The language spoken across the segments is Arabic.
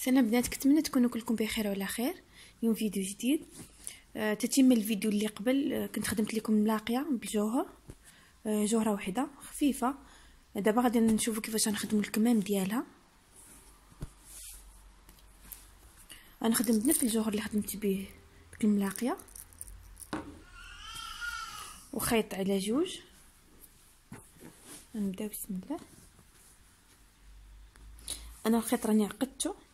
سلام بنات كنتمنى تكونوا كلكم بخير وعلى خير. اليوم فيديو جديد. آه تتم الفيديو اللي قبل. آه كنت خدمت لكم ملاقية بالجوهر. آه جوهرة وحدة خفيفة. دابا غادي نشوفوا كيفاش غنخدموا الكمام ديالها. أنا خدمت نفس الجوهر اللي خدمت به ديك الملاقية. وخيط على جوج. نبداو بسم الله. أنا الخيط راني عقدته.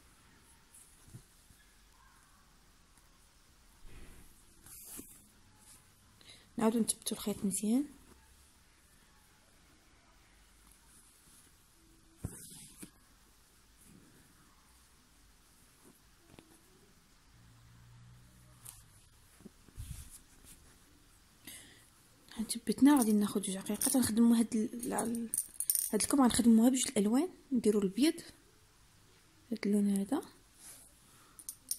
نعاودو نثبتو الخيط مزيان. ثبتنا غادي ناخذ جوج عقيقات غنخدمو هاد ال... هاد الكم غنخدموها بجوج الألوان نديرو البيض هاد اللون هذا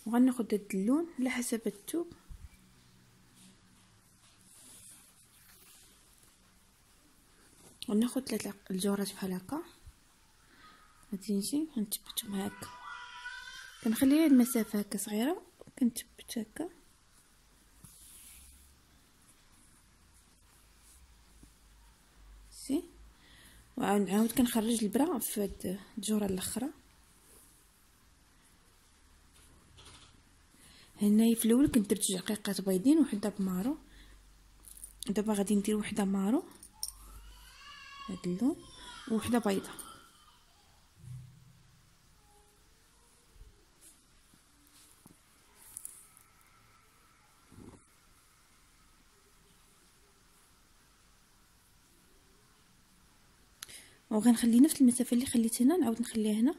وغناخد هاد اللون على حسب الثوب وناخد ثلاث الجورات بحال هكا غادي نجي نثبتهم هكا. كنخلي المسافة هكا صغيرة كنثبت هكا. سي؟ وعاود كنخرج البرا في هاد الجوره الأخرى. هنايا في الأول كنت درت جوج عقيقات بيضين وحدة ب marron. دابا غادي ندير وحدة marron. هاد اللون وحدة بيضة. وغنخلي نفس المسافة اللي خليت هنا نعاود نخليها هنا.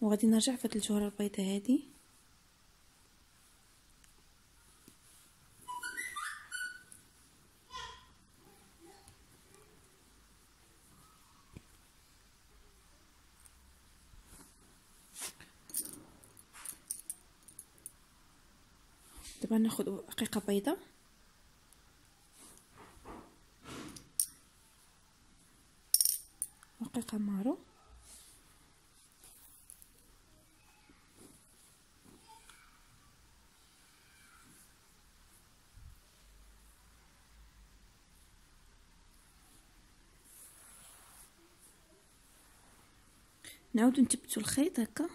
وغادي نرجع في الجوهرة البيضاء هذه دابا ناخذ دقيقه بيضاء دقيقه مارو. نعاودو نثبتو الخيط هكا.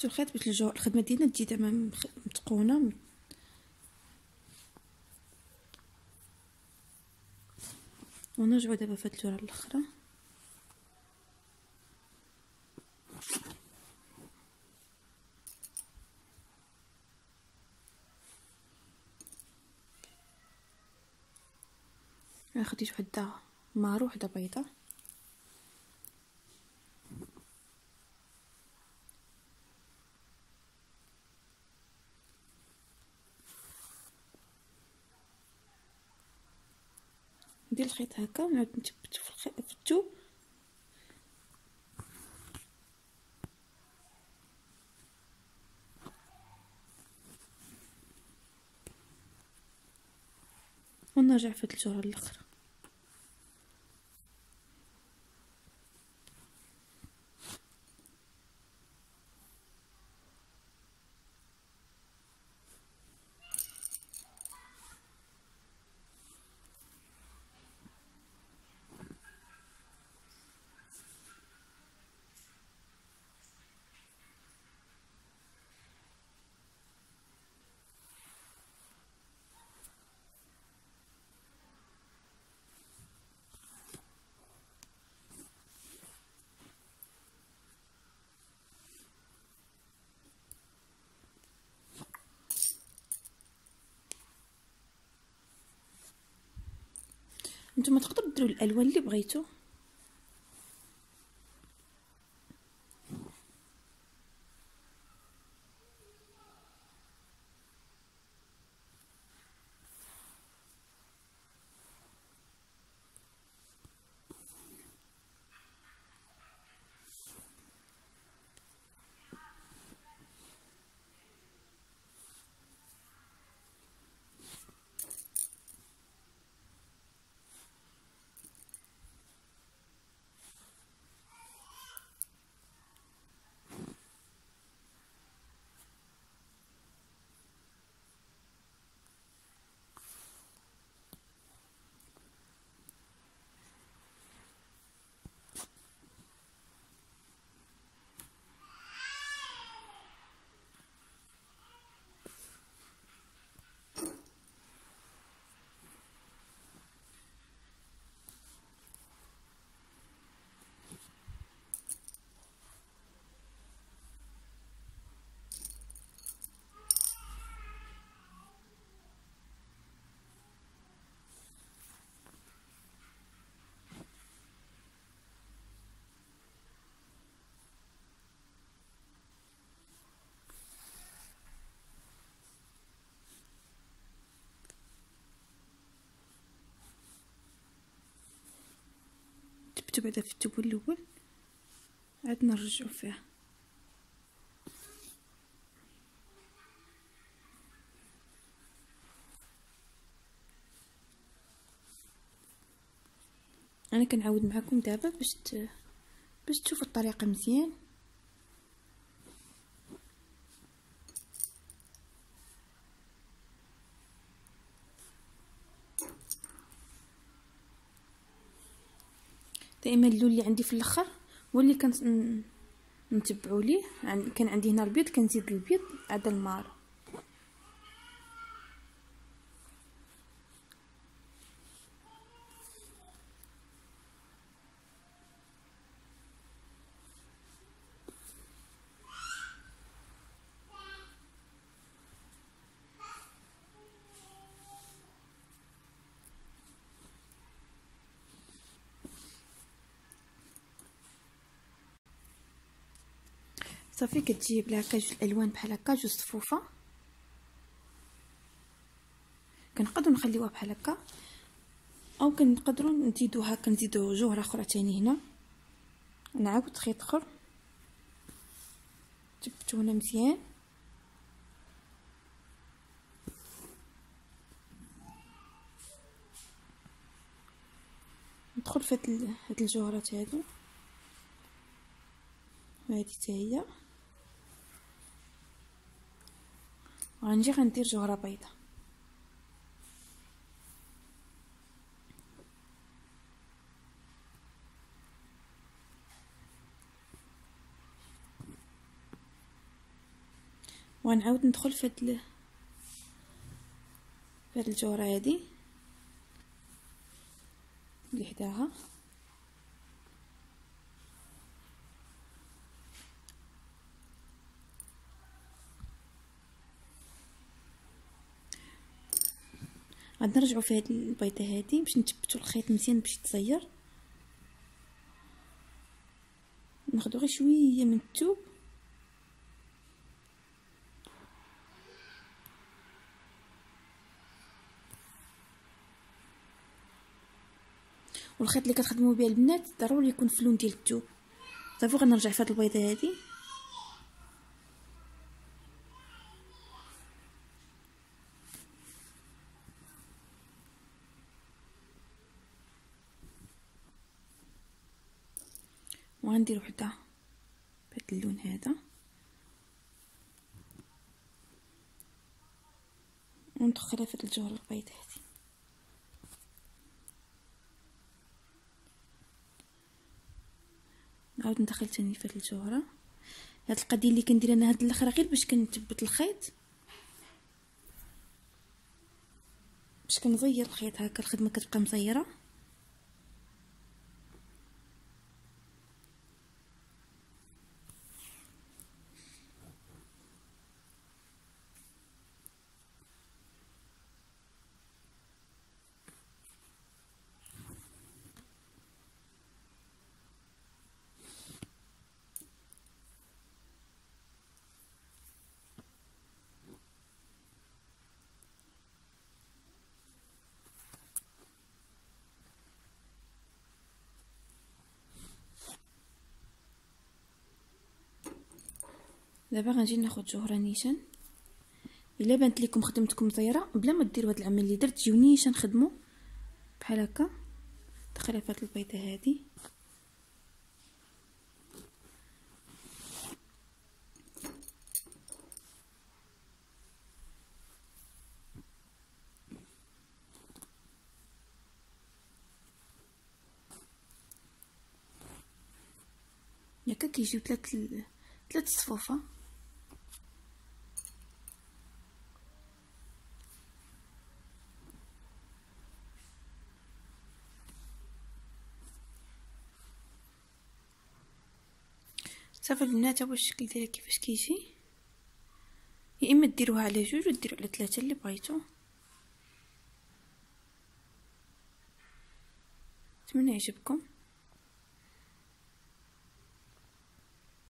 ثبتو الخيط باش الجو الخدمة ديالنا تجي زعما متقونة. ونرجعو دابا في هاد الجوره الاخرى خديت وحده مارو وحده بيضه ندير الخيط هكا ونعاود نثبتو في الخيط في الثوب ونرجع في الجوره الأخرى. نتوما تقدروا ديروا الألوان اللي بغيتو. جبته بعدا في التوب الأول. عاد نرجعو فيه أنا كنعاود معكم دابا باش ت... باش تشوفوا الطريقة مزيان. دائما اللون اللي عندي في الأخر هو اللي كنت نتبعوا ليه كان عندي هنا البيض كنزيد البيض عاد المار. صافي كتجيب لها جوج الألوان بحال هكا جوج صفوفة. كنقدروا نخليوها بحال هكا أو كنقدروا نزيدوها كنزيدو جوهره أخرى تاني هنا. نعاود خيط أخر. جبتو هنا مزيان. ندخل في هاد الجوهرات هادو. وهذه حتى هي. غنجي غندير جوهرة بيضه ونعاود ندخل في هاد في هاد الجوهرة هادي. اللي حداها غادي نرجعوا في هذه البيضه هذه باش نثبتوا الخيط مزيان باش يتزير ناخذ غير شوية من الثوب والخيط اللي كتخدموا به البنات ضروري يكون في اللون ديال الثوب صافي غنرجع في هذه البيضة هذه وغندير وحده بهذا اللون هذا. وندخلها في الجوهره البيضاء هذه. نعاود ندخل تاني في الجوهرة. هاد القضية اللي كندير أنا هاد الآخر غير باش كنثبت الخيط. باش كنزير الخيط هكا الخدمة كتبقى مزيرة. دابا غنجي ناخذ جوهرة نيشان. إلا بانت لكم خدمتكم مزيره بلا ما ديروا هاد العمل اللي درت جيو نيشان خدموا بحال هكا. دخلها في هاد البيضة هادي. هكا كيجيو ثلاث ثلاث صفوفة. صافي البنات هو الشكل ديالها كيفاش كيجي؟ يا إما ديروها على جوج و ديروا على ثلاثة اللي بغيتو. نتمنى يعجبكم.